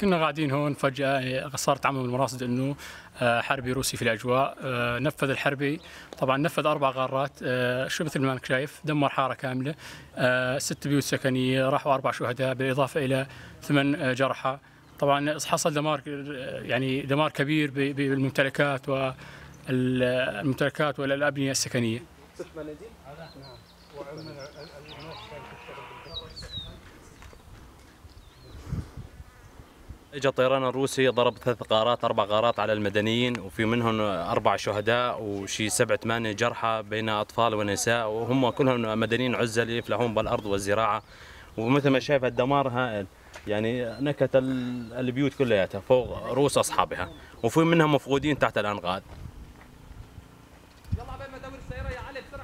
كنا قاعدين هون فجأة صارت عمل المراصد أنه آه، حربي روسي في الأجواء آه، نفذ الحربي طبعا نفذ أربع غارات آه، شو مثل ما أنك شايف دمر حارة كاملة ست بيوت سكنية راحوا أربع شهداء بالإضافة إلى ثمان جرحى طبعا حصل دمار يعني دمار كبير بالممتلكات والممتلكات والأبنية السكنية. ست منازل؟ نعم. اجى الطيران الروسي ضرب ثلاث غارات أربع غارات على المدنيين وفي منهم أربع شهداء وشي سبع ثمانية جرحى بين أطفال ونساء وهم كلهم مدنيين عزل يفلحون بالأرض والزراعة. ومثل ما شايف الدمار هائل يعني نكت ال- البيوت كلياتها فوق رؤوس أصحابها. وفي منهم مفقودين تحت الانقاض يلا عبال ما ادور السيارة يا علي بسرعة.